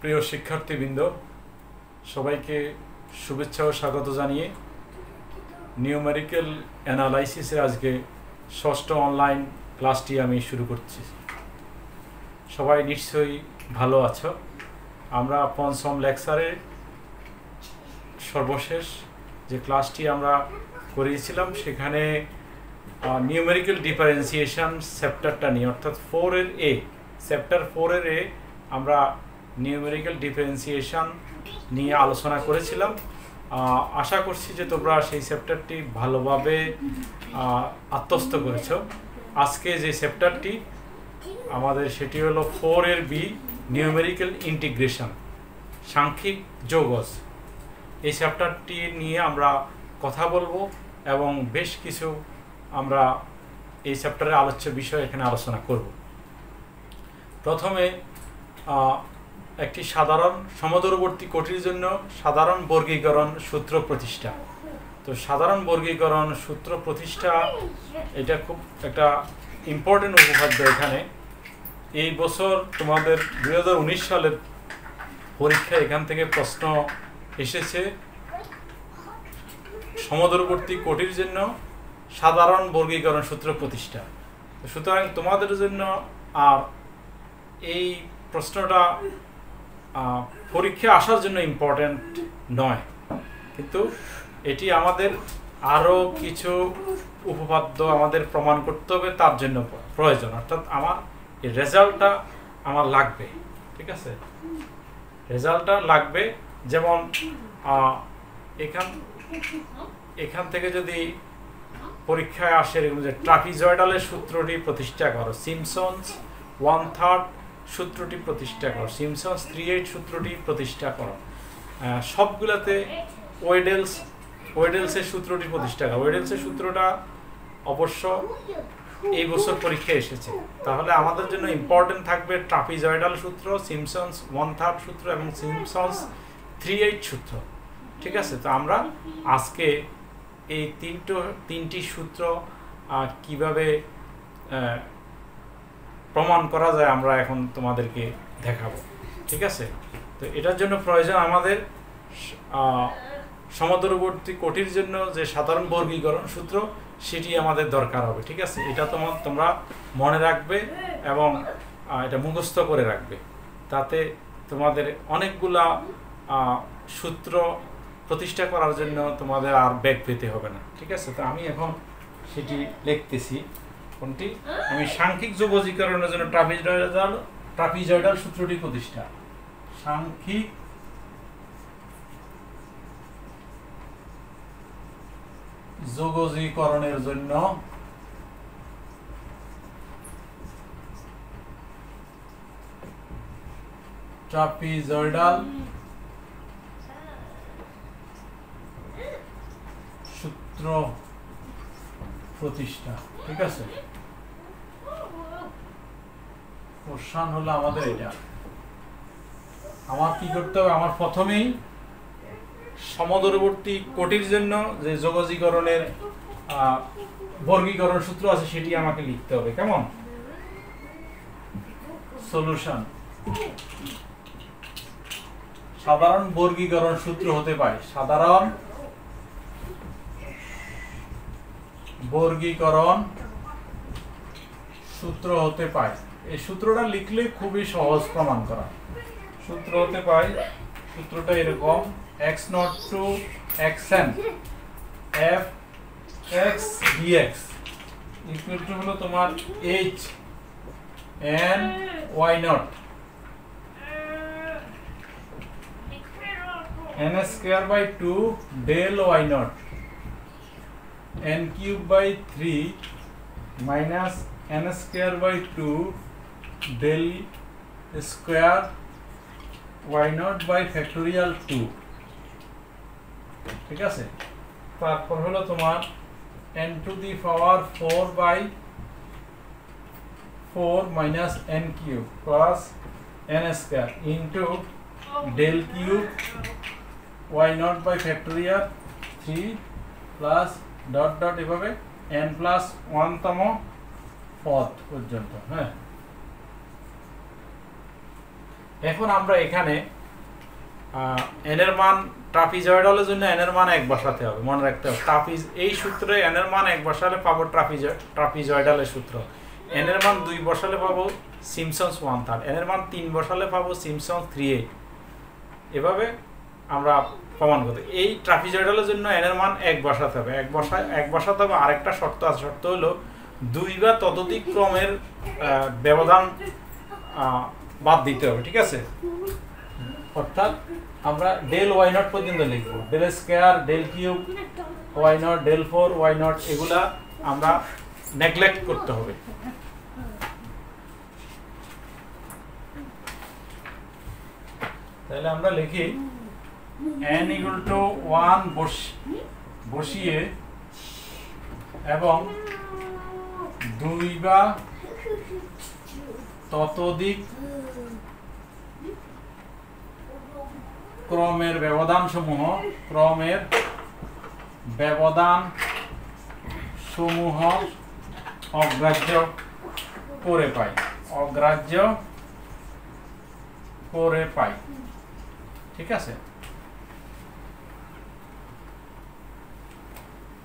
প্রিয় শিক্ষার্থীবৃন্দ, সবাইকে শুভেচ্ছা ও স্বাগত জানিয়ে নিউমেরিক্যাল অ্যানালাইসিসে আজকে ষষ্ঠ অনলাইন ক্লাসটি আমি শুরু করছি। সবাই নিশ্চয়ই ভালো আছো? আমরা পঞ্চম লেকচারে সর্বশেষ যে ক্লাসটি আমরা করিয়েছিলাম, সেখানে নিউমেরিক্যাল ডিফারেন্সিয়েশন চ্যাপ্টারটা নিয়ে, অর্থাৎ ফোরের এ চ্যাপ্টার ফোরের এ আমরা নিউমেরিক্যাল ডিফারেন্সিয়েশন নিয়ে আলোচনা করেছিলাম। আশা করছি যে তোমরা সেই চ্যাপ্টারটি ভালোভাবে আত্মস্থ করেছ। আজকে যে চ্যাপ্টারটি আমাদের সেটি হলো ফোর এর বি নিউমেরিক্যাল ইন্টিগ্রেশন সাংখ্যিক যোগজ। এই চ্যাপ্টারটি নিয়ে আমরা কথা বলব এবং বেশ কিছু আমরা এই চ্যাপ্টারের আলোচ্য বিষয় এখানে আলোচনা করব। প্রথমে একটি সাধারণ, সমদূরবর্তী কোটির জন্য সাধারণ বর্গীকরণ সূত্র প্রতিষ্ঠা। তো সাধারণ বর্গীকরণ সূত্র প্রতিষ্ঠা, এটা খুব একটা ইম্পর্টেন্ট উপপাদ্য এখানে। এই বছর তোমাদের দু হাজার উনিশ সালের পরীক্ষা এখান থেকে প্রশ্ন এসেছে। সমদূরবর্তী কোটির জন্য সাধারণ বর্গীকরণ সূত্র প্রতিষ্ঠা। সুতরাং তোমাদের জন্য আর এই প্রশ্নটা পরীক্ষা আসার জন্য ইম্পর্ট্যান্ট নয়। কিন্তু এটি আমাদের আরও কিছু উপপাদ্য আমাদের প্রমাণ করতে হবে, তার জন্য প্রয়োজন। অর্থাৎ আমার রেজাল্টটা আমার লাগবে, ঠিক আছে? রেজাল্টটা লাগবে, যেমন এখান এখান থেকে যদি পরীক্ষায় আসে এরকম যে সূত্রটি প্রতিষ্ঠা করো। সিমসন্স ওয়ান থার্ড সূত্রটি প্রতিষ্ঠা করো। সিমসন্স থ্রি এইট সূত্রটি প্রতিষ্ঠা করো। সবগুলাতে ওয়েডেলস ওয়েডেলসের সূত্রটি প্রতিষ্ঠা করো। ওয়েডেলসের সূত্রটা অবশ্য এই বছর পরীক্ষা এসেছে। তাহলে আমাদের জন্য ইম্পর্টেন্ট থাকবে ট্রাফিজয়েডাল সূত্র সিমসন্স ওয়ান থার্ড সূত্র এবং সিমসন্স থ্রি এইট সূত্র। ঠিক আছে? তো আমরা আজকে এই তিনটো, তিনটি সূত্র কীভাবে প্রমাণ করা যায়, আমরা এখন তোমাদেরকে দেখাবো। ঠিক আছে? তো এটার জন্য প্রয়োজন আমাদের সমদূরবর্তী কোটির জন্য যে সাধারণ বর্গীকরণ সূত্র, সেটি আমাদের দরকার হবে। ঠিক আছে? এটা তোমার তোমরা মনে রাখবে এবং এটা মুখস্থ করে রাখবে। তাতে তোমাদের অনেকগুলা সূত্র প্রতিষ্ঠা করার জন্য তোমাদের আর ব্যাগ পেতে হবে না। ঠিক আছে? তো আমি এখন সেটি লিখতেছি। কোনটি আমি সাংখ্যিক যোগজীকরণের জন্য ট্রাপিজয়েডাল ট্রাপিজয়েডাল সূত্রটি প্রতিষ্ঠা। সাংখ্যিক যোগজীকরণের জন্য ট্রাপিজয়েডাল সূত্র প্রতিষ্ঠা। ঠিক আছে? কোশ্চান হলো আমাদের এটা। আমার কি করতে হবে? আমার প্রথমেই সমদূরবর্তী কোটির জন্য যে যোগজীকরণের বর্গীকরণ সূত্র আছে, সেটি আমাকে লিখতে হবে। কেমন? সলিউশন সাধারণ বর্গীকরণ সূত্র হতে পারে। সাধারণ বর্গীকরণ সূত্র হতে পায় এই সূত্রটা লিখলে খুবই সহজ প্রমাণ করা। সূত্র হতে পাই, সূত্রটা এরকম x nought to x n f x dx equal to হলো তোমার h n y nought n square by two del y nought n cube by 3 minus n square by 2 del square y naught by factorial 2 ঠিক আছে তারপর হলো তোমার n to the power 4 by 4 minus n cube plus n square into del cube y naught by factorial 3 plus dot dot এভাবে n plus ওয়ানতম পদ পর্যন্ত হ্যাঁ এখন আমরা এখানে এনের মান ট্রাপিজয়েডালের জন্য এনের মান এক বসাতে হবে, মনে রাখতে হবে। ট্রাপিজ এই সূত্রে এন এর মান এক বসালে পাবো ট্রাপিজ ট্রাপিজয়েডালের সূত্র। এনের মান দুই বসালে পাবো সিমসন্স ওয়ান থার্ড। এনের মান তিন বসালে পাবো সিমসন্স থ্রি এইট। এভাবে আমরা প্রমাণ করতে এই ট্রাপিজয়েডালের জন্য এনের মান এক বসাতে হবে। এক বসা এক বসাতে হবে, আরেকটা শর্ত আছে। শর্ত হলো দুই বা ততোধিক ক্রমের ব্যবধান বাদ দিতে হবে, ঠিক আছে? অর্থাৎ আমরা ডেল ওয়াই নট পর্যন্ত লিখব। Del square del cube y nought del four y nought এগুলা আমরা নেগলেক্ট করতে হবে। তাহলে আমরা লিখি, n ইকুয়াল টু ওয়ান বসিয়ে এবং দুই বা ততোধিক ক্রমের ব্যবধান সমূহ ক্রমের ব্যবধান সমূহ অগ্রাহ্য করে পাই অগ্রাহ্য করে পাই ঠিক আছে?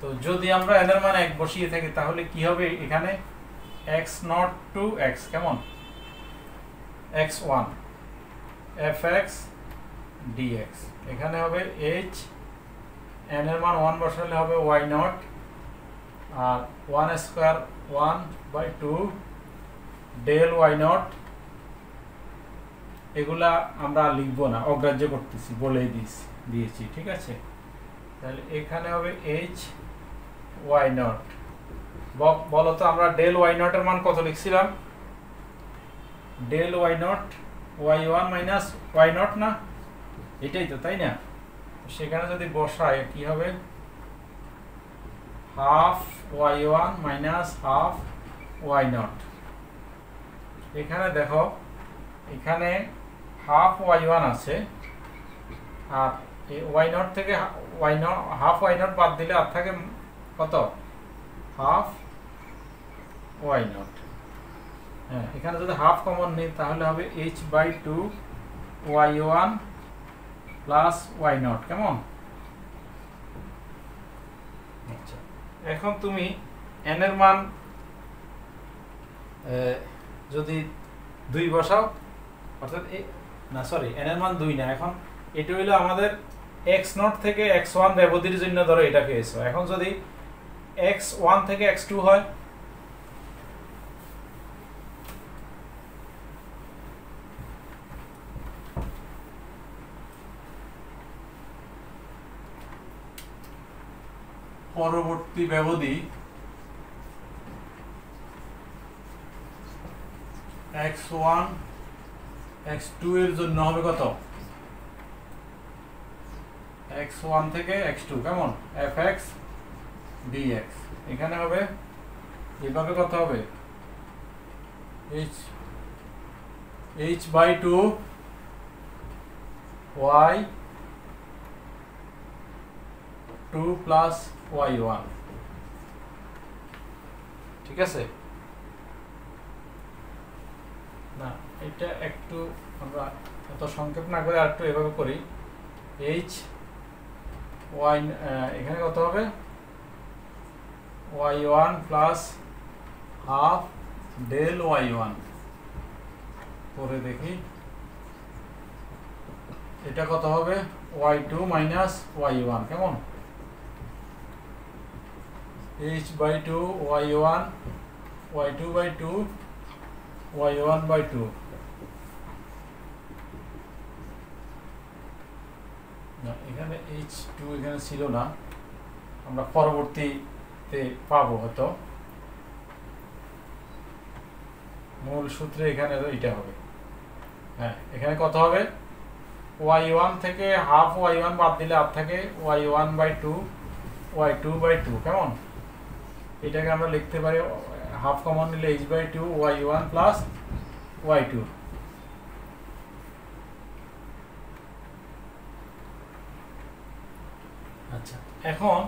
তো যদি আমরা এর মান এক বসিয়ে থাকি, তাহলে কি হবে এখানে? x নট টু x, কেমন? X1 fx dx এখানে হবে h, n এর মান 1 বসালে হবে y নট আর 1 square 1 by 2 del y nought এগুলা আমরা লিখব না, অগ্রাহ্য করতেছি, বলেই দিয়েছি দিয়েছি, ঠিক আছে? তাহলে এখানে হবে এইচ ওয়াই নট বলো তো আমরা ডেল ওয়াই নটের মান কত লিখছিলাম? Del y nought y one minus y nought না? এটাই তো, তাই না? সেখানে যদি বসায়, কি হবে? Half y one minus half y nought এখানে দেখো, এখানে হাফ ওয়াই ওয়ান আছে, আর ওয়াই নট থেকে y nought half y nought বাদ দিলে আর থাকে কত? হাফ ওয়াই নট হ্যাঁ এখানে যদি হাফ কমন নেই, তাহলে হবে h by two y one plus y nought কেমন? আচ্ছা এখন তুমি এন এর মান যদি দুই বসাও, অর্থাৎ না সরি এন এর মান দুই না, এখন এটা হইল আমাদের এক্স নট থেকে এক্স ওয়ান ব্যবধির জন্য ধরো এটা পেয়েছ এখন যদি এক্স ওয়ান থেকে এক্স টু হয় পরবর্তী ব্যবধি এক্স ওয়ান, এক্স টু এর জন্য হবে কত? এক্স ওয়ান থেকে এক্স টু, কেমন? এফ এক্স ডিএক্স এখানে হবে, এভাবে কত হবে? H h by two, y, two plus y one. ঠিক আছে? না, এটা একটু আমরা এত সংক্ষেপ না করে একটু এভাবে করি। এইচ ওয়াই এখানে কত হবে? Y plus half del y one. করে দেখি। এটা কত হবে? ওয়াই মাইনাস ওয়াই ওয়ান, কেমন? H by two y one y two by two y one by two এখানে এইচ টু এখানে ছিল না। আমরা পরবর্তীতে পাবো হয়তো। মূল সূত্রে এখানে এইটা হবে। হ্যাঁ এখানে কত হবে? ওয়াই ওয়ান থেকে হাফ ওয়াই ওয়ান বাদ দিলে আর থাকে y one by two y two by two কেমন? এটাকে আমরা লিখতে পারি হাফ কমন নিলে h by two y one plus y two আচ্ছা এখন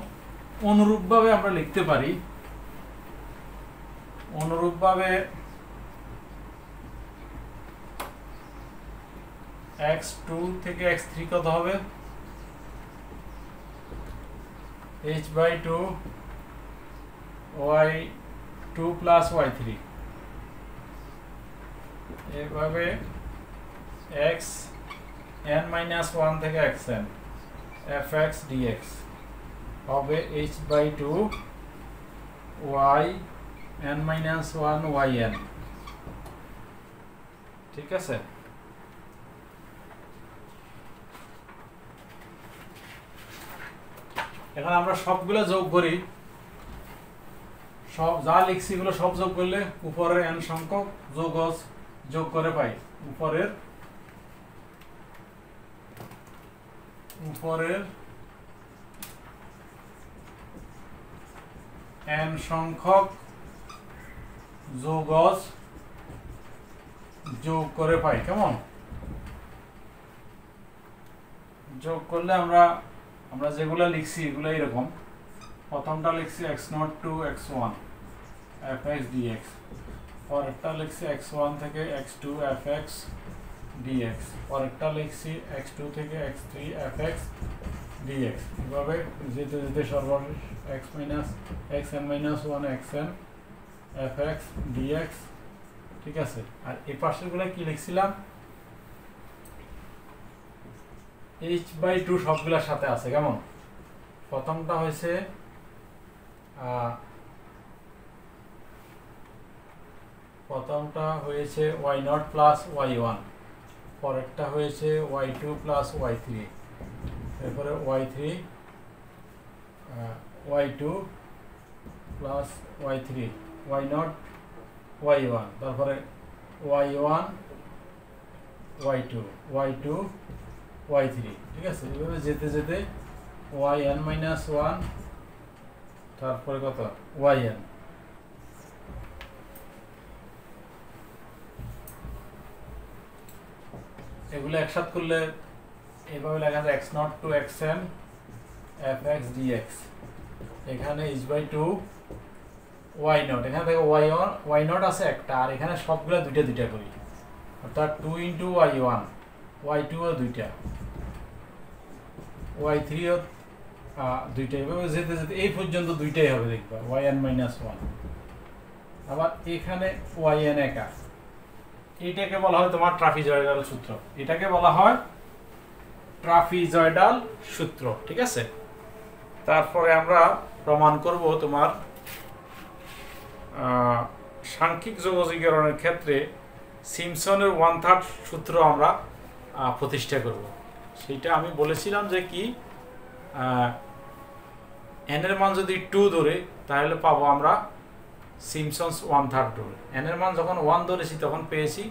অনুরূপভাবে আমরা লিখতে পারি, অনুরূপভাবে এক্স টু থেকে এক্স থ্রি কত হবে? H by two y two plus y three. এভাবে এক্স এন মাইনাস ওয়ান থেকে x n, f x dx হবে h by two y n minus one y n. ঠিক আছে? এখন আমরা সবগুলো যোগ করি। সব যা লিখছি এগুলো সব যোগ করলে উপরের এন সংখ্যক যোগ যোগ করে পাই। উপরের উপরের এন সংখ্যক যোগজ যোগ করে পাই, কেমন? যোগ করলে আমরা আমরা যেগুলো লিখছি এগুলো এরকম প্রথমটা লিখছি x nought to x one f x dx পরেরটা লিখছি এক্স ওয়ান থেকে x two f x dx পরেরটা লিখছি এক্স টু থেকে x three f x dx এভাবে যেতে যেতে সর্বশেষ x minus x n minus one x n f x dx ঠিক আছে? আর এই পাশেরগুলো কি লিখছিলাম? এইচ বাই টু সবগুলোর সাথে আছে, কেমন? প্রথমটা হয়েছে প্রথমটা হয়েছে y nought plus y one পরেরটা হয়েছে y two plus y three এরপরে y three y two plus y three y nought y one তারপরে y one y two y two y three ঠিক আছে? এইভাবে যেতে যেতে ওয়াই এন মাইনাস ওয়ান তারপরে কত? ওয়াই এন এগুলো একসাথে করলে এইভাবে লেখা যায় x nought to x n f x dx এখানে is by two y nought এখানে দেখো ওয়াই ওয়ান ওয়াই নট আছে একটা, আর এখানে সবগুলো দুইটা দুইটা করি। অর্থাৎ two into y one y টুও দুইটা। ওয়াই থ্রিও দুইটা। এভাবে যেতে যেতে এই পর্যন্ত দুইটাই হবে, দেখবা ওয়াই এন মাইনাস ওয়ান আবার এখানে ওয়াই এন একা। এটাকে বলা হয় তোমার ট্রাফিজয়েডাল সূত্র। এটাকে বলা হয় ট্রাফিজয়েডাল সূত্র, ঠিক আছে? তারপরে আমরা প্রমাণ করব তোমার সাংখ্যিক যোগজীকরণের ক্ষেত্রে সিমসনের ওয়ান থার্ড সূত্র আমরা প্রতিষ্ঠা করব। সেটা আমি বলেছিলাম যে কি এনের মান যদি টু ধরে, তাহলে পাবো আমরা সিমসনস ওয়ান থার্ড রুল এনের মান যখন ওয়ান ধরেছি, তখন পেয়েছি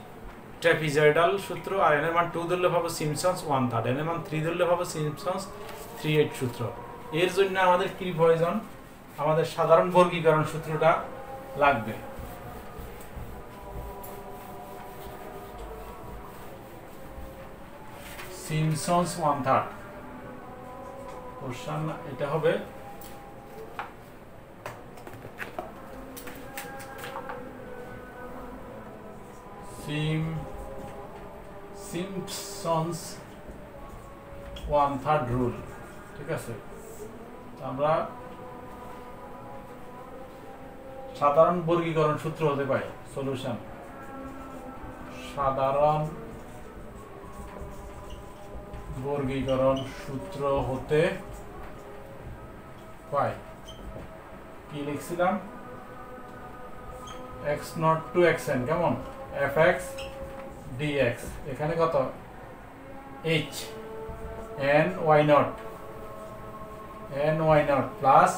ট্র্যাপিজয়েডাল সূত্র, আর এনের মান টু ধরলে পাবো সিমসনস ওয়ান থার্ড এনের মান থ্রি ধরলে পাবো সিমসনস থ্রি এইট সূত্র। এর জন্য আমাদের কি প্রয়োজন? আমাদের সাধারণ বর্গীকরণ সূত্রটা লাগবে। সিমসনস ওয়ান থার্ড কোশ্চান এটা হবে Sim Simpson's one third rule ঠিক আছে? আমরা সাধারণ বর্গীকরণ সূত্র হতে পাই সলিউশন সাধারণ বর্গীকরণ সূত্র হতে পাই কি লিখছিলাম? X nought to x n কেমন? এফ এক্স এখানে কত? H n y nought n y nought plus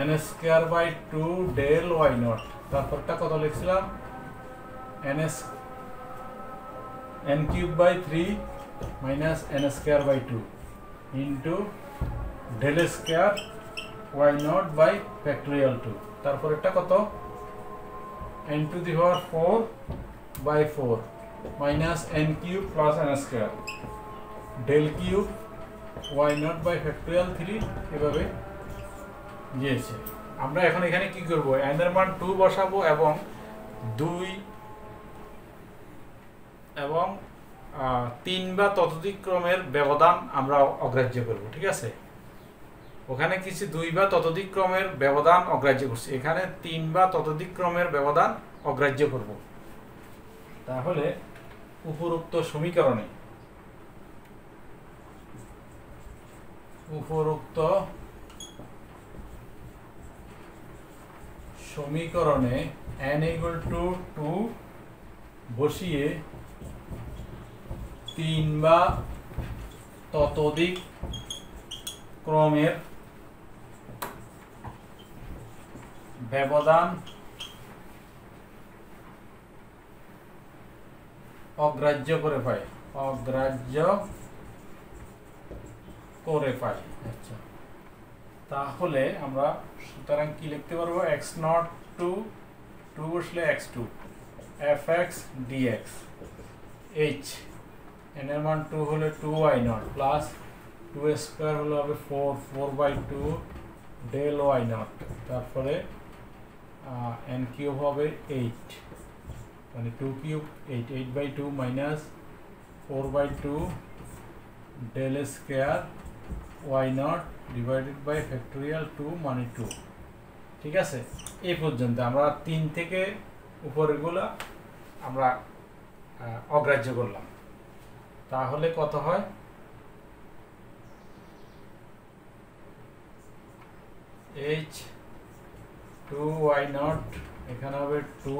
n square by two del y nought তারপরটা কত লিখছিলাম? N s n cube by three minus n square by two into del square y nought by factorial two তারপরেরটা কত? N to the power 4 by 4 minus n cube plus n square. Del cube y naught by factorial 3 এভাবে গিয়েছে। আমরা এখন এখানে কি করব? n এর মান 2 বসাবো এবং 2 এবং তিন বা ততোধিক ক্রমের ব্যবধান আমরা অগ্রাহ্য করব, ঠিক আছে? ওখানে কিছু দুই বা ততোধিক ক্রমের ব্যবধান অগ্রাহ্য করছি। এখানে তিন বা ততোধিক ক্রমের ব্যবধান অগ্রাহ্য করব। তাহলে উপরোক্ত সমীকরণে উপরোক্ত সমীকরণে n equal টু টু বসিয়ে তিন বা ততোধিক ক্রমের ব্যবধান অগ্রাহ্য করে পাই অগ্রাহ্য করে পাই আচ্ছা। তাহলে আমরা সুতরাং কি লিখতে পারব? এক্স নট টু টু বসলে x two f x dx h n এর মান টু হলে two y nought plus two square হলে হবে four four by two del y nought তারপরে এন কিউব হবে এইট মানে two cube eight eight by two minus four by two del square y nought divided by factorial two মানে two ঠিক আছে? এই পর্যন্ত আমরা তিন থেকে উপরেগুলা আমরা অগ্রাহ্য করলাম। তাহলে কত হয়? এইচ টু ওয়াই নট এখানে হবে টু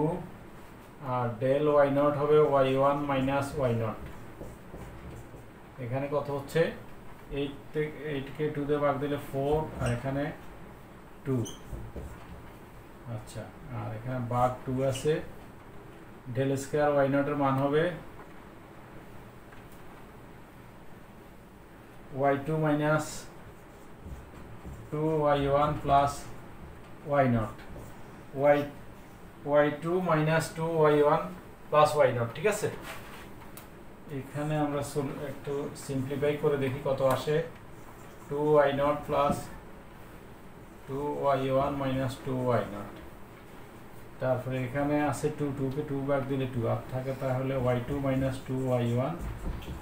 আর ডেল ওয়াই নট হবে y one minus y nought এখানে কত হচ্ছে? এইট থেকে এইটকে টু দিয়ে ভাগ দিলে ফোর আর এখানে টু আচ্ছা আর এখানে বাঘ টু আছে। ডেল স্কোয়ার ওয়াই নটের মান হবে y two minus two y one plus y y two minus two y one plus y nought ঠিক আছে? এখানে আমরা একটু সিম্পলিফাই করে দেখি কত আসে। Two y nought plus two y one minus two y nought তারপরে এখানে আছে টু কে টু বাদ দিলে টু আর থাকে তাহলে y two minus two y one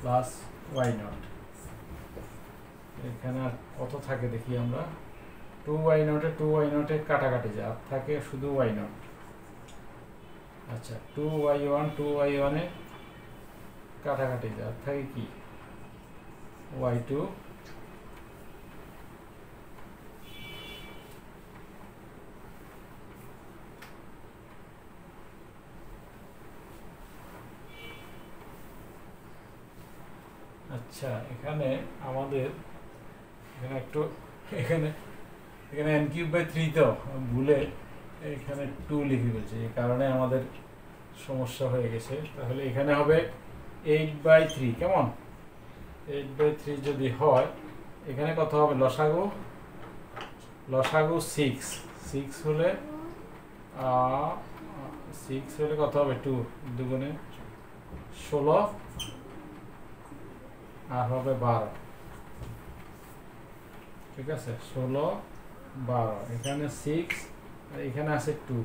plus y nought এখানে কত থাকে দেখি আমরা? টু ওয়াই নটে টু ওয়াই নটে কাটাকাটি যায় আর থাকে শুধু ওয়াই নট আচ্ছা two y one two y ওয়ানে কাটাকাটি যায় আর থাকে কি? ওয়াই টু আচ্ছা এখানে আমাদের, এখানে একটু, এখানে এখানে এন কিউব বাই থ্রি তো ভুলে এখানে টু লিখে ফেলছে, এই কারণে আমাদের সমস্যা হয়ে গেছে। তাহলে এখানে হবে এইট বাই থ্রি কেমন? এইট বাই থ্রি যদি হয়, এখানে কত হবে? লসাগু লসাগু সিক্স সিক্স হলে সিক্স হলে কত হবে? টু দুগুণে ষোলো, আর হবে বারো। ঠিক আছে? ষোলো বারো, এখানে সিক্স এখানে আছে টু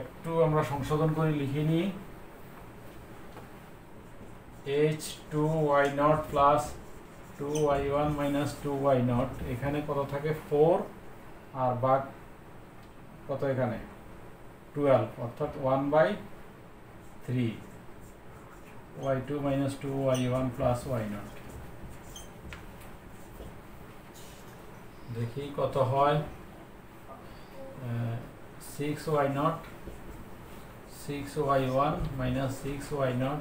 একটু আমরা সংশোধন করে লিখে নিই। H two y nought plus two y one minus two y nought এখানে কত থাকে? ফোর আর বাদ কত এখানে? টুয়েলভ অর্থাৎ one by three y two minus two y one plus y nought দেখি কত হয়। Six y nought six y one minus six y nought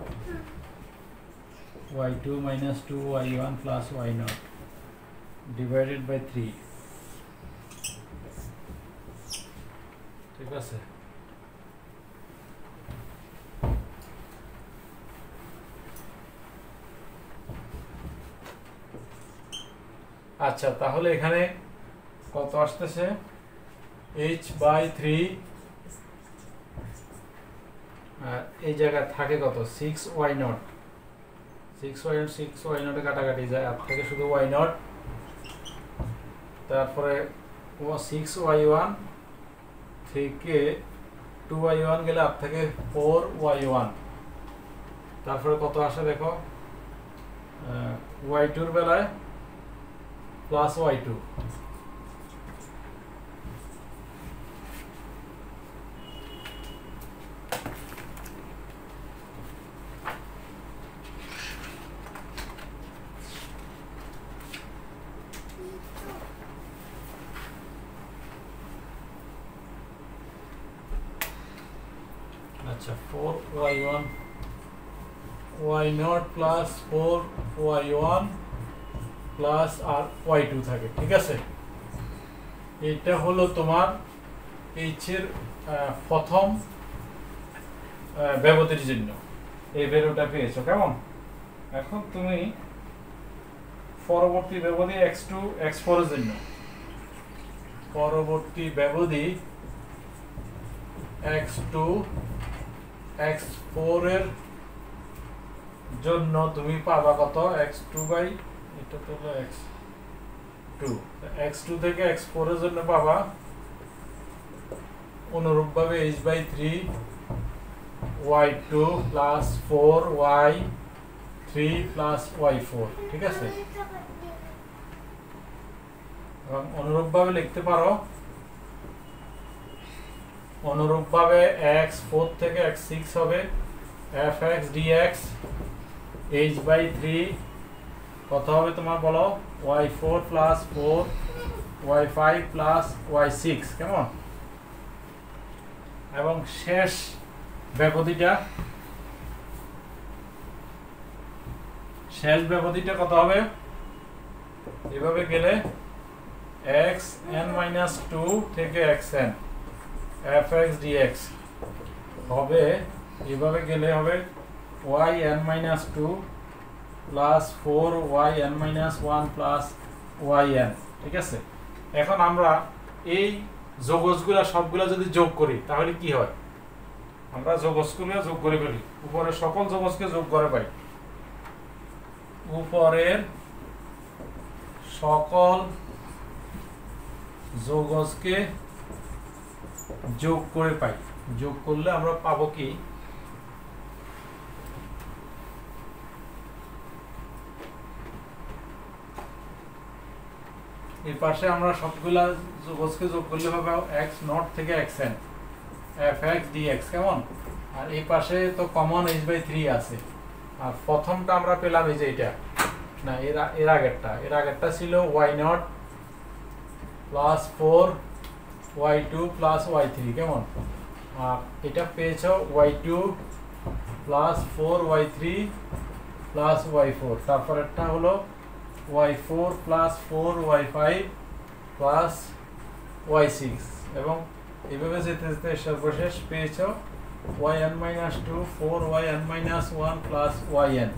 y two minus two y one plus y nought divided by three ঠিক আছে? আচ্ছা তাহলে এখানে কত আসতেছে? এইচ বাই থ্রি এই জায়গায় থাকে কত? Six y nought six y six y নটে কাটাকাটি যায়। আর থেকে শুধু ওয়াই নট তারপরে সিক্স ওয়াই ওয়ান থেকে টু ওয়াই ওয়ান গেলে আর থেকে ফোর ওয়াই ওয়ান তারপরে কত আসে দেখো? ওয়াই টুর বেলায় plus y2 That's a 4y1 y0 plus 4y1 plus R y two থাকে ঠিক আছে? এটা হলো তোমার এইচের প্রথম আহ, ব্যবধির জন্য। এই ভ্যালুটা পেয়েছ কেমন? এখন তুমি পরবর্তী ব্যবধি এক্স টু এক্স ফোরের জন্য। পরবর্তী ব্যবধি এক্স টু এক্স ফোর এর জন্য তুমি পাবা কত? এক্স টু বাই এটা তো হলো এক্স টু এক্স টু থেকে এক্স ফোর এর জন্য পাবা অনুরূপভাবে h by three y two plus four y three plus y four ঠিক আছে? এবং অনুরূপভাবে লিখতে পারো। অনুরূপভাবে এক্স ফোর থেকে এক্স সিক্স হবে। F x dx h by three কত হবে তোমার বলো y four plus four y five plus y six কেমন? এবং শেষ ব্যবধিটা? শেষ ব্যবধিটা কত হবে? এভাবে গেলে এক্স এন মাইনাস টু থেকে x n f x dx হবে, এভাবে গেলে হবে y n minus two plus four y n minus one plus y n ঠিক আছে? এখন আমরা এই যোগজগুলা সবগুলা যদি যোগ করি, তাহলে কি হয়? আমরা যোগজগুলো যোগ করে ফেলি। উপরের সকল যোগজকে যোগ করে পাই। উপরের সকল যোগজকে যোগ করে পাই। যোগ করলে আমরা পাবো কি? এই পাশে আমরা সবগুলা যোগজকে যোগ করলে হবে এক্স নট থেকে x n f x dx কেমন? আর এই পাশে তো কমন এইচ বাই থ্রি আছে। আর প্রথমটা আমরা পেলাম এই যে এটা না, এর এর আগেরটা। এর আগেরটা ছিল y nought plus four y two plus y three কেমন? আর এটা পেয়েছ y two plus four y three plus y four তারপরেরটা হলো y four plus four y five plus y six এবং এভাবে যেতে যেতে সর্বশেষ পেয়েছ y n minus two four y n minus one plus y n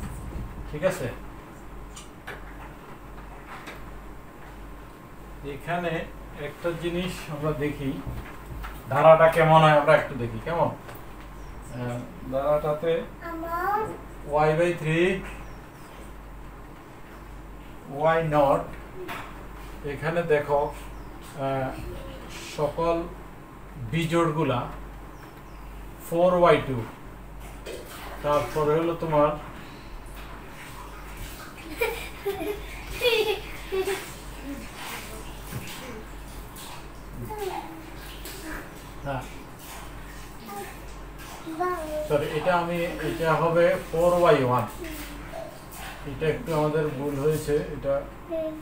ঠিক আছে? এখানে একটা জিনিস আমরা দেখি। ধারাটা কেমন হয় আমরা একটু দেখি কেমন? ধারাটাতে y by three y nought এখানে দেখো সকল বিজোড়গুলা ফোর ওয়াই টু তারপরে হলো তোমার হ্যাঁ। এটা আমি এটা হবে ফোর ওয়াই ওয়ান এটা একটু আমাদের ভুল হয়েছে, এটা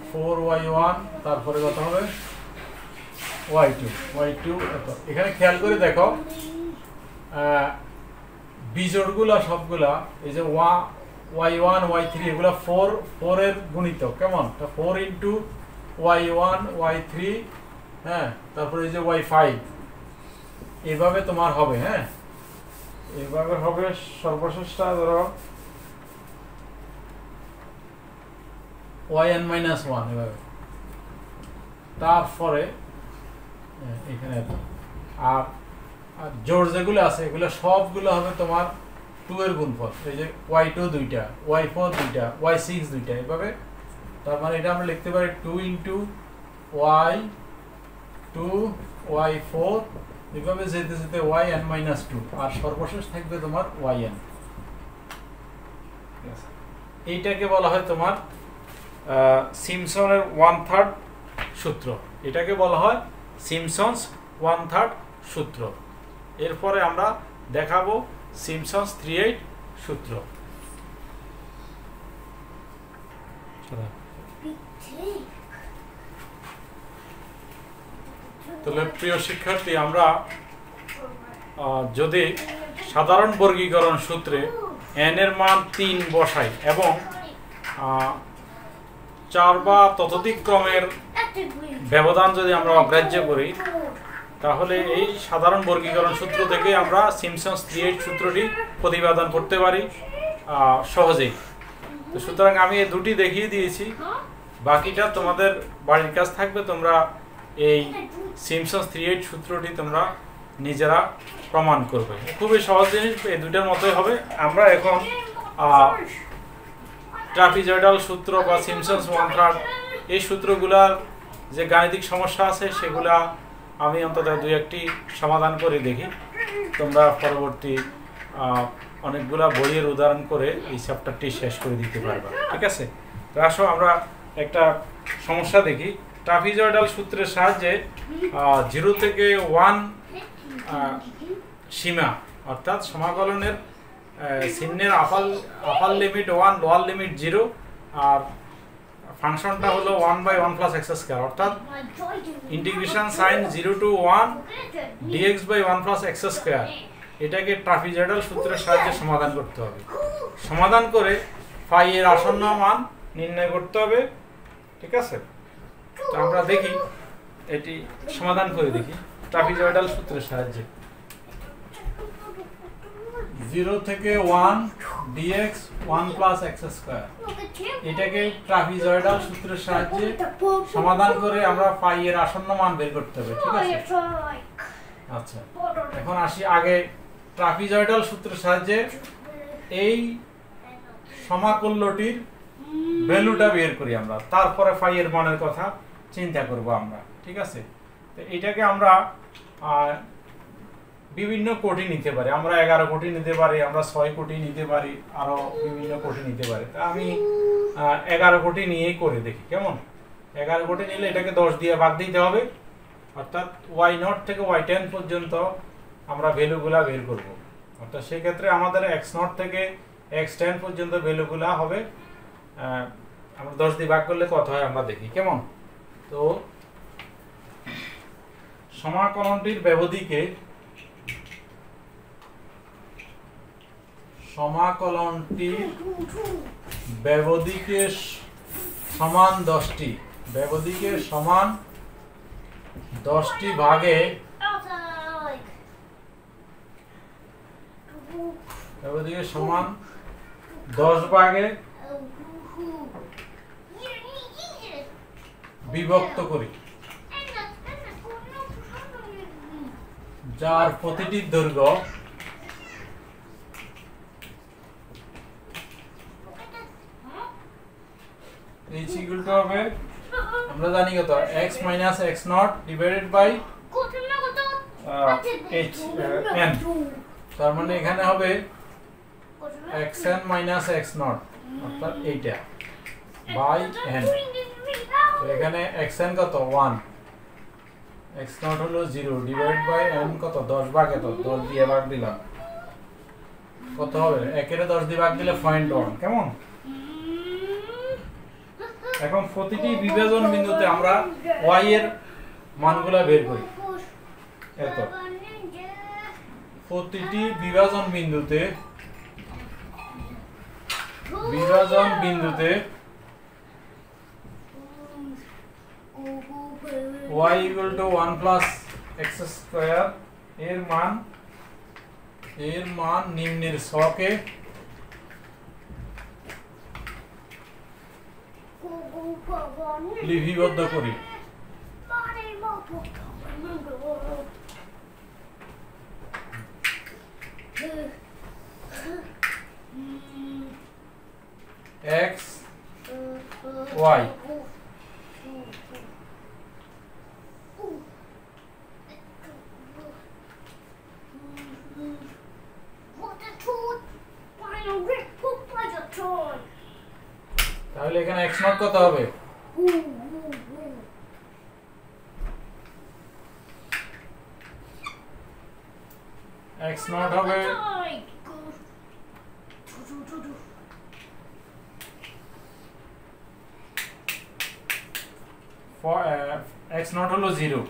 ফোর ওয়াই ওয়ান তারপরে কত হবে? ওয়াই টু ওয়াই টু এখানে খেয়াল করে দেখো বিজোড়গুলা সবগুলা, এই যে ওয়া ওয়াই ওয়ান ওয়াই থ্রি এগুলো ফোর ফোরের গুণিত, কেমন? Four into y one y three হ্যাঁ তারপরে এই যে ওয়াই ফাইভ এভাবে তোমার হবে হ্যাঁ? এভাবে হবে সর্বশেষটা, ধরো ওয়াই এন মাইনাস ওয়ান এভাবে। তারপরে এখানে। আর আর জোর যেগুলো আছে, এগুলো সবগুলো হবে তোমার টু এর গুণফল। এই যে ওয়াই টু দুইটা ওয়াই ফোর দুইটা ওয়াই সিক্স দুইটা, এভাবে। তার মানে এটা আমরা লিখতে পারি two into y two y four এভাবে যেতে যেতে ওয়াই এন মাইনাস টু আর সর্বশেষ থাকবে তোমার ওয়াই এন এইটাকে বলা হয় তোমার সিমসনের ওয়ান থার্ড সূত্র। এটাকে বলা হয় সিমসনস ওয়ান থার্ড সূত্র। এরপরে আমরা দেখাবো সিমসনস থ্রি এইট সূত্র। তাহলে প্রিয় শিক্ষার্থী, আমরা যদি সাধারণ বর্গীকরণ সূত্রে এন এর মান তিন বসাই এবং আহ, চার বা ততোধিক ক্রমের ব্যবধান যদি আমরা অগ্রাহ্য করি তাহলে এই সাধারণ বর্গীকরণ সূত্র থেকে আমরা সিমসন্স থ্রি এইট সূত্রটি প্রতিপাদন করতে পারি সহজেই। তো সুতরাং আমি এই দুটি দেখিয়ে দিয়েছি। বাকিটা তোমাদের বাড়ির কাজ থাকবে তোমরা এই সিমসন্স থ্রি এইট সূত্রটি তোমরা নিজেরা প্রমাণ করবে। খুবই সহজ জিনিস এই দুইটার মতোই হবে। আমরা এখন ট্রাপিজয়েডাল সূত্র বা সিমসন্স থার্ড এই সূত্রগুলার যে গাণিতিক সমস্যা আছে সেগুলা আমি অন্তত দুই একটি সমাধান করে দেখি। তোমরা পরবর্তী অনেকগুলা বইয়ের উদাহরণ করে এই চ্যাপ্টারটি শেষ করে দিতে পারবা, ঠিক আছে? আসো আমরা একটা সমস্যা দেখি। ট্রাপিজয়েডাল সূত্রের সাহায্যে জিরো থেকে ওয়ান সীমা, অর্থাৎ সমাকলনের চিহ্নের Apple upper limit one lower limit zero আর ফাংশনটা হলো one by one plus x square অর্থাৎ integration sign zero to one dx by one plus x square এটাকে ট্রাপিজয়েডাল সূত্রের সাহায্যে সমাধান করতে হবে। সমাধান করে ফাই এর আসন্ন মান নির্ণয় করতে হবে, ঠিক আছে? তো আমরা দেখি, এটি সমাধান করে দেখি ট্রাপিজয়েডাল সূত্রের সাহায্যে। জিরো থেকে one dx one plus x square এটাকে ট্রাপিজয়েডাল সূত্রের সাহায্যে সমাধান করে আমরা ফাই এর আসন্ন মান বের করতে হবে, ঠিক আছে? আচ্ছা এখন আসি আগে ট্রাপিজয়েডাল সূত্রের সাহায্যে এই সমাকল্যটির ভ্যালুটা বের করি আমরা, তারপরে ফাই এর মানের কথা চিন্তা করব আমরা, ঠিক আছে? তো এটাকে আমরা বিভিন্ন কোটি নিতে পারি। আমরা এগারো কোটি নিতে পারি, আমরা ছয় কোটি নিতে পারি, আরও বিভিন্ন কোটি নিতে পারি। তা আমি এগারো কোটি নিয়েই করে দেখি, কেমন? এগারো কোটি নিলে এটাকে দশ দিয়ে ভাগ দিতে হবে। অর্থাৎ ওয়াই নট থেকে ওয়াই টেন পর্যন্ত আমরা ভ্যালুগুলা বের করব। অর্থাৎ সেক্ষেত্রে আমাদের এক্স নট থেকে এক্স টেন পর্যন্ত ভ্যালুগুলা হবে। আমরা দশ দিয়ে ভাগ করলে কত হয় আমরা দেখি, কেমন? তো, সমাকলনটির ব্যবধিকে সমাকলনটির ব্যবধিকে সমান দশটি। ব্যবধিকে সমান দশটি ভাগে ব্যবধিকে সমান দশ ভাগে বিভক্ত করি। যার প্রতিটি দৈর্ঘ্য এইচ ইকুয়াল টু হবে, আমরা জানি কত, x minus x nought divided by h n তার মানে এখানে হবে xn মাইনাস এক্স নট অর্থাৎ এইটা বাই n এখানে xn কত? 1 x নট হলো 0 ডিভাইড বাই n কত? 10 ভাগে তো 10 দিয়ে ভাগ দিলাম। কত হবে? 1 এর 10 দিয়ে ভাগ দিলে 0.1 কেমন? এখন প্রতিটি বিভাজন বিন্দুতে আমরা y এর মানগুলা বের করি। এত প্রতিটি বিভাজন বিন্দুতে বিভাজন বিন্দুতে y equal to 1 plus x square এর মান এর মান নিম্নের ছকে লিপিবদ্ধ করি। X y x নট কত হবে? X নট হবে x নট হলো 0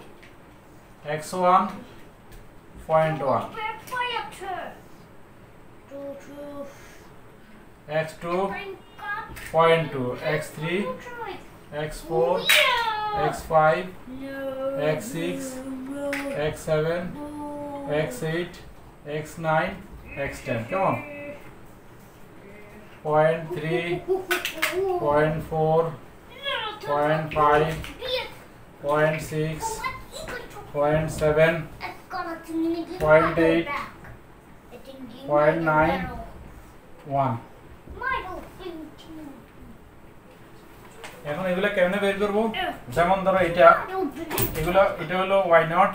x1 0.1 x2 point 2, x3, x4, x5, x6, x7, x8, x9, x10. Come on. Point three, point four, point five, point six, point seven, point eight, point nine, one. এখন এগুলো কেমনে বের করব? যেমন ধরো এটা এগুলো এটা হলো y naught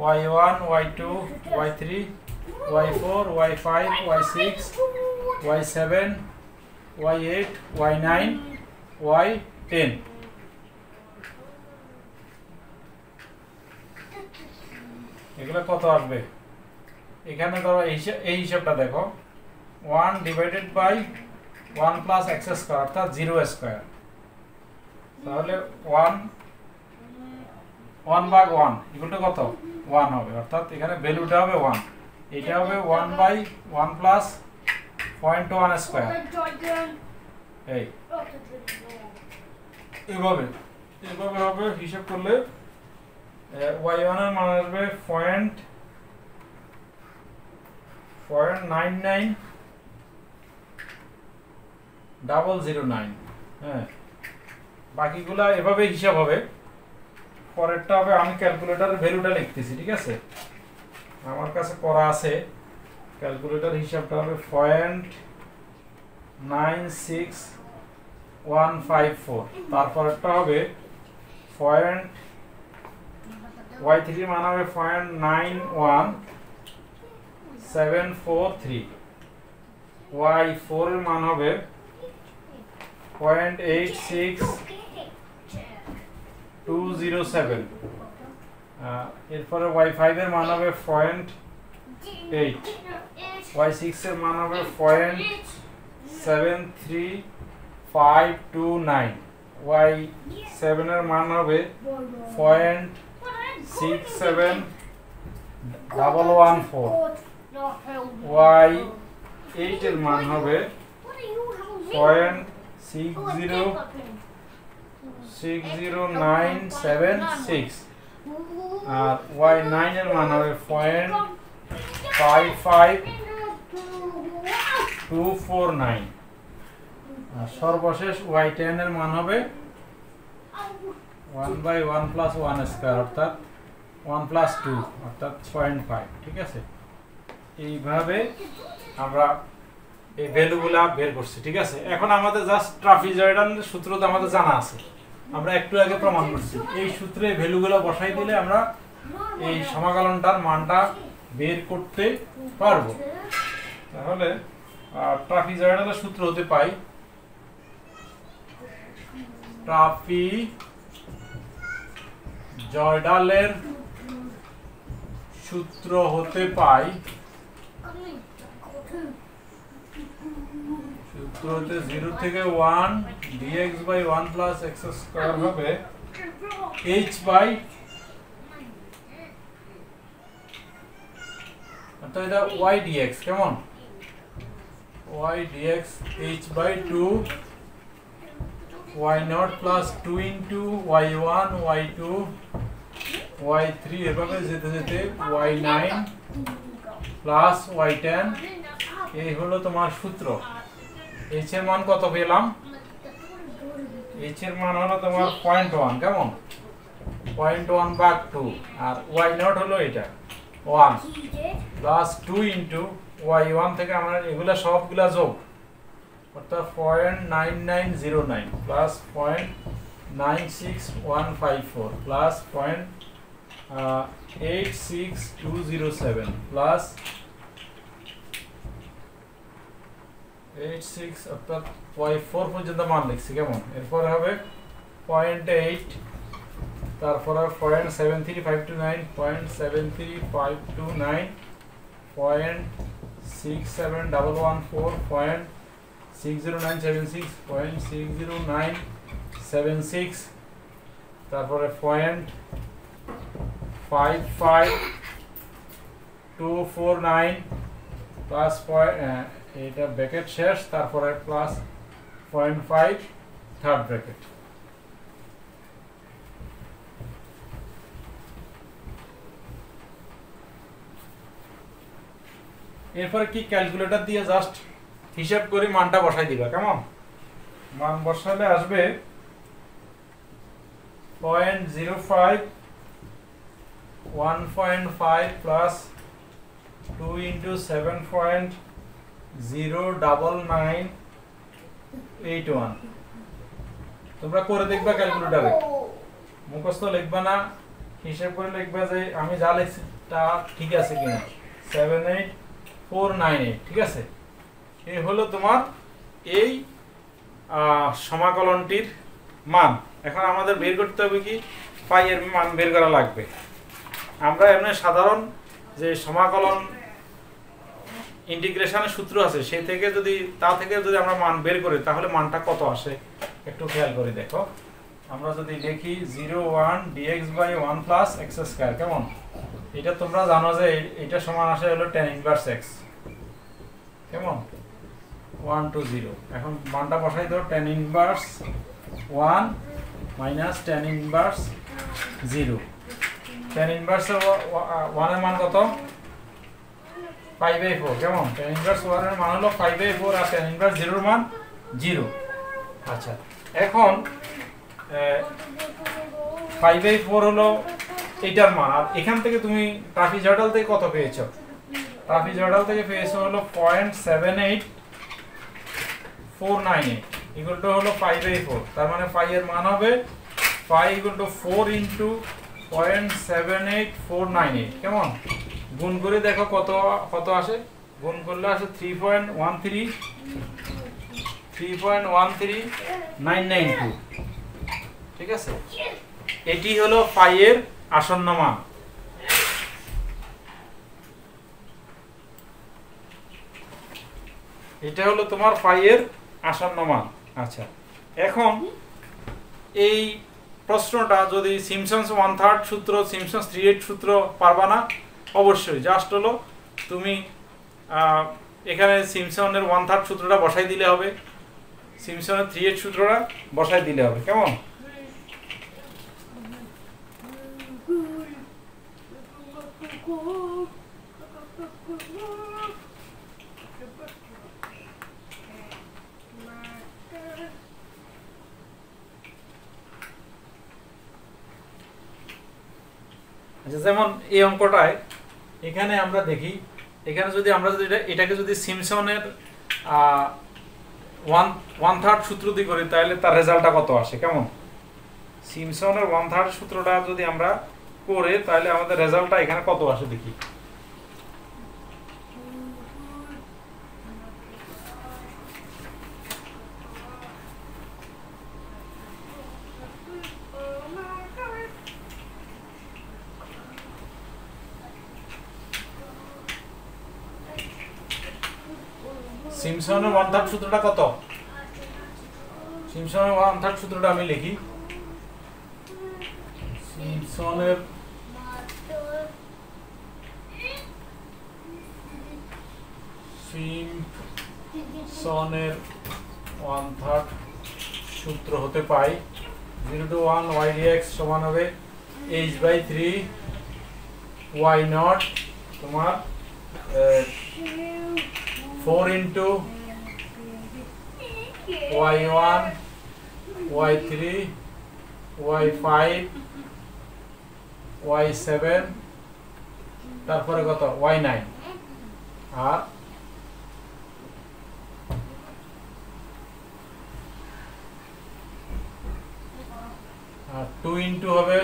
y one y two y three y four y five y six y seven y eight y nine y ten এগুলো কত আসবে? এখানে ধরো এই এই হিসাবটা দেখো। One divided by one plus x square অর্থাৎ জিরো স্কোয়ার তাহলে ওয়ান ওয়ান ভাগ ওয়ান ইকুয়াল টু কত? ওয়ান হবে। অর্থাৎ এখানে ভ্যালুটা হবে ওয়ান এটা হবে one by one plus point one square এই। এভাবে। এভাবে হবে, হিসাব করলে ওয়াই ওয়ানের মান আসবে point point nine nine double zero nine হ্যাঁ। বাকিগুলা এভাবে হিসাব হবে। পরেরটা হবে আমি ক্যালকুলেটরের ভ্যালুটা লিখতেছি, ঠিক আছে? আমার কাছে করা আছে ক্যালকুলেটর হিসাবটা হবে point nine six one five four তারপরেরটা হবে পয়েন্ট ওয়াই থ্রি মান হবে point nine one seven four three y ফোরের মান হবে point eight six two zero seven এরপরে ওয়াই ফাইভ এর মান হবে পয়েন্ট এইট ওয়াই সিক্স এর মান হবে point seven three five two nine y seven এর মান হবে point six seven double one four y eight এর মান হবে point six zero six zero nine seven six আর ওয়াই নাইন এর মান হবে point five five two four nine আর সর্বশেষ ওয়াই টেন এর মান হবে one by one plus one square অর্থাৎ ওয়ান প্লাস টু অর্থাৎ পয়েন্ট ফাইভ ঠিক আছে? এইভাবে আমরা এই ভ্যালুগুলা বের করছি, ঠিক আছে? এখন আমাদের জাস্ট ট্রাফিজয়েডালের সূত্র তো আমাদের জানা আছে। আমরা একটু আগে প্রমাণ করছি। এই সূত্রে ভ্যালুগুলো বসাই দিলে আমরা এই সমাকলনটার মানটা বের করতে পারব। তাহলে ট্রাফিজয়েডালের সূত্র হতে পাই ট্রাফি জয়ডালের সূত্র হতে পাই সূত্র হতে জিরো থেকে one dx by one plus x square হবে এইচ বাই অর্থাৎ এটা ওয়াই ডিএক্স কেমন? Y dx h by two y naught plus two into y one y two y three এভাবে যেতে যেতে y nine plus y ten এই হলো তোমার সূত্র। এইচ এর মান কত পেলাম? এইচ এর মান হলো তোমার পয়েন্ট ওয়ান কেমন? পয়েন্ট ওয়ান ভাগ টু আর ওয়াই নট হলো এটা। One plus two into y one থেকে আমরা এগুলা সবগুলা যোগ। অর্থাৎ point nine nine zero nine plus point nine six one five four plus point eight six two zero seven plus eight six অর্থাৎ ফোর পর্যন্ত মান লিখছি, কেমন? এরপরে হবে পয়েন্ট এইট তারপরে point seven three five two nine point seven three five two nine point six seven double one four point six zero nine seven six point six zero nine seven six তারপরে point five five two four nine plus point এটা bracket শেষ, তারপরে plus point five third bracket এরপরে কি calculator দিয়ে just হিসাব করে মানটা বসাই দিবা, কেমন? মান বসালে আসবে point zero five one point five plus two into seven point zero double nine eight one তোমরা করে দেখবা ক্যালকুলেটারে মুখস্থ লিখবা না, হিসাব করে লিখবা যে আমি যা লিখছি তা ঠিক আছে কিনা। Seven eight four nine eight ঠিক আছে? এই হলো তোমার এই সমাকলনটির মান। এখন আমাদের বের করতে হবে কি? পাই এর মান বের করা লাগবে। আমরা এমনি সাধারণ যে সমাকলন ইন্টিগ্রেশনের সূত্র আছে সেই থেকে যদি, তা থেকে যদি আমরা মান বের করি, তাহলে মানটা কত আসে? একটু খেয়াল করে দেখো। আমরা যদি দেখি zero one dx by one plus x square, কেমন? এটা তোমরা জানো যে এটা সমান আসে হলো টেন ইনভার্স এক্স কেমন? One two zero. এখন মানটা বসাই দাও tan inverse one minus tan inverse zero. Tan inverse ওয়ানের মান কত? ফাইভ বাই ফোর কেমন? ইনভার্স ওয়ানের মান হলো ফাইভ ফোর আর টেন ইনভার্স মান জিরো আচ্ছা এখন ফাইভ বাই ফোর হলো এইটার মান। আর এখান থেকে তুমি ট্রাফি জর্ডাল থেকে কত পেয়েছ? ট্রাফি জর্ডাল থেকে পেয়েছ হলো point seven eight four nine eight equal to হলো ফাইভ বাই ফোর তার মানে ফাইভ এর মান হবে five equal to four into point seven eight four nine eight কেমন? গুণ করে দেখো কত কত আসে? গুণ করলে আসে three point one three three point one three nine nine two ঠিক আছে? এটি হলো ফাইয়ের আসন্ন মান। এটা হলো তোমার ফাইয়ের আসন্ন মান। আচ্ছা এখন এই প্রশ্নটা যদি সিমসন্স ওয়ান থার্ড সূত্র সিমসন্স থ্রি এইট সূত্র পারবা না অবশ্যই জাস্ট হলো তুমি এখানে সিমসনের ওয়ান থার্ড সূত্রটা বসাই দিলে হবে। সিমসনের থ্রি এইট সূত্রটা বসাই দিলে হবে, কেমন? আচ্ছা যেমন এই অঙ্কটায় এখানে আমরা দেখি, এখানে যদি আমরা যদি এটা- এটাকে যদি সিমসনের ওয়ান ওয়ান থার্ড সূত্র দিয়ে করি, তাহলে তার রেজাল্টটা কত আসে? কেমন? সিমসনের ওয়ান থার্ড সূত্রটা যদি আমরা করে, তাহলে আমাদের রেজাল্টটা এখানে কত আসে দেখি? সিমসনের ওয়ান থার্ড সূত্রটা কত? সিমসনের ওয়ান থার্ড সূত্রটা আমি লিখি। সিমসনের সিমসনের ওয়ান থার্ড সূত্র হতে পাই। Zero two one y x সমান হবে h by three y naught তোমার four into y one y three y five y seven তারপরে কত? ওয়াই নাইন আর? আর টু ইন্টু হবে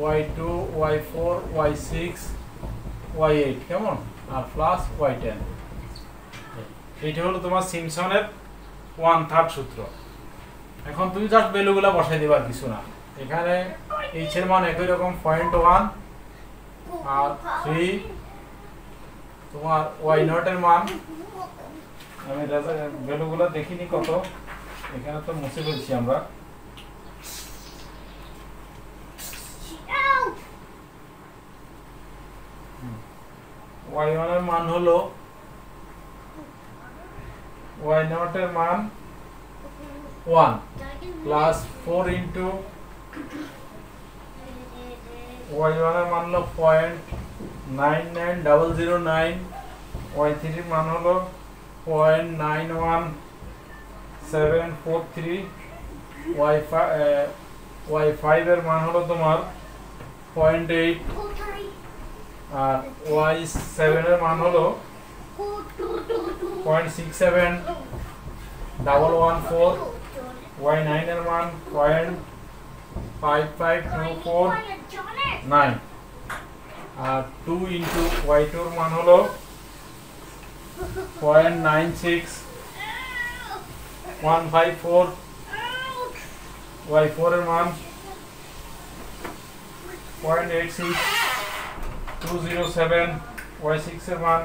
y two y four y six y eight কেমন? আর প্লাস ওয়াই টেন এইটা হলো তোমার সিমসনের ওয়ান থার্ড সূত্র। এখন তুমি জাস্ট ভ্যালুগুলো বসাই দিবা কিছু না। এখানে এইচ এর মান একই রকম পয়েন্ট ওয়ান আর থ্রি তোমার ওয়াই নটের মান। আমি ভ্যালুগুলো দেখিনি কত এখানে তো মুছে ফেলছি আমরা। ওয়াই ওয়ানের মান হলো ওয়াই নটের মান one plus four into y ওয়ানের মান হলো point nine nine double zero nine y থ্রির মান হলো point nine one seven four three y y ফাইভের মান হলো তোমার পয়েন্ট এইট আর ওয়াই সেভেনের মান হলো point six seven double one four y নাইনের মান point five five two four nine আর টু ইন্টু ওয়াই টুর মান হলো point nine six one five four y ফোরের মান point eight six two zero seven y সিক্সের মান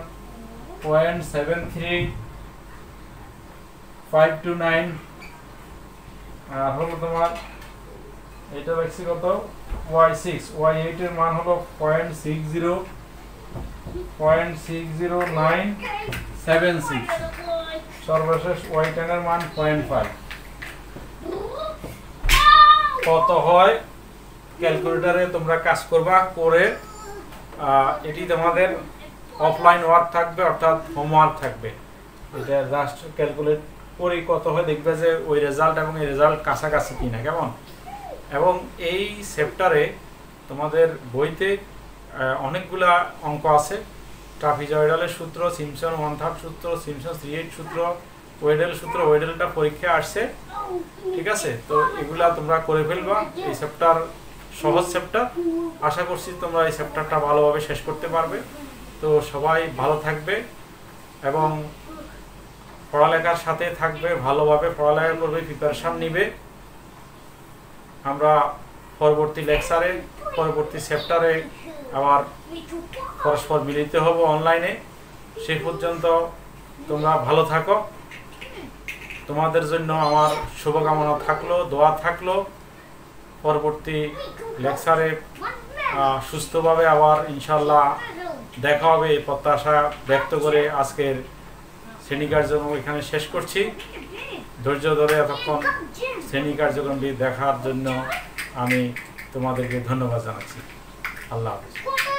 point seven three five two nine আর হলো তোমার এটা দেখছি কত? ওয়াই সিক্স ওয়াই এইটের মান হলো point six zero point six zero nine seven six সর্বশেষ ওয়াই টেনের মান পয়েন্ট ফাইভ কত হয়? ক্যালকুলেটারে তোমরা কাজ করবা করে এটি তোমাদের অফলাইন ওয়ার্ক থাকবে, অর্থাৎ হোমওয়ার্ক থাকবে। এটা জাস্ট ক্যালকুলেট করে কত হয়, দেখবে যে ওই রেজাল্ট এবং এই রেজাল্ট কাছাকাছি কিনা, কেমন? এবং এই সেপ্টারে তোমাদের বইতে অনেকগুলা অঙ্ক আছে। ট্রাফিজয়েডালের সূত্র, সিমসন ওয়ান থার্ড সূত্র, সিমসন থ্রি এইট সূত্র, ওয়েডেল সূত্র, ওয়েডেলটা পরীক্ষা আসছে। ঠিক আছে? তো এগুলা তোমরা করে ফেলবা। এই চ্যাপ্টার সহজ চ্যাপ্টার আশা করছি তোমরা এই চ্যাপ্টারটা ভালোভাবে শেষ করতে পারবে। তো সবাই ভালো থাকবে এবং পড়ালেখার সাথে থাকবে, ভালোভাবে পড়ালেখা করবে প্রিপারেশান নিবে। আমরা পরবর্তী লেকচারে পরবর্তী চ্যাপ্টারে আবার পরস্পর মিলিত হব অনলাইনে সেই পর্যন্ত তোমরা ভালো থাকো। তোমাদের জন্য আমার শুভকামনা থাকল, দোয়া থাকল। পরবর্তী লেকচারে সুস্থভাবে আবার ইনশাল্লাহ দেখা হবে এই প্রত্যাশা ব্যক্ত করে আজকের শ্রেণি কার্যক্রম এখানে শেষ করছি। ধৈর্য ধরে এতক্ষণ শ্রেণি কার্যক্রমটি দেখার জন্য আমি তোমাদেরকে ধন্যবাদ জানাচ্ছি। আল্লাহ হাফিজ।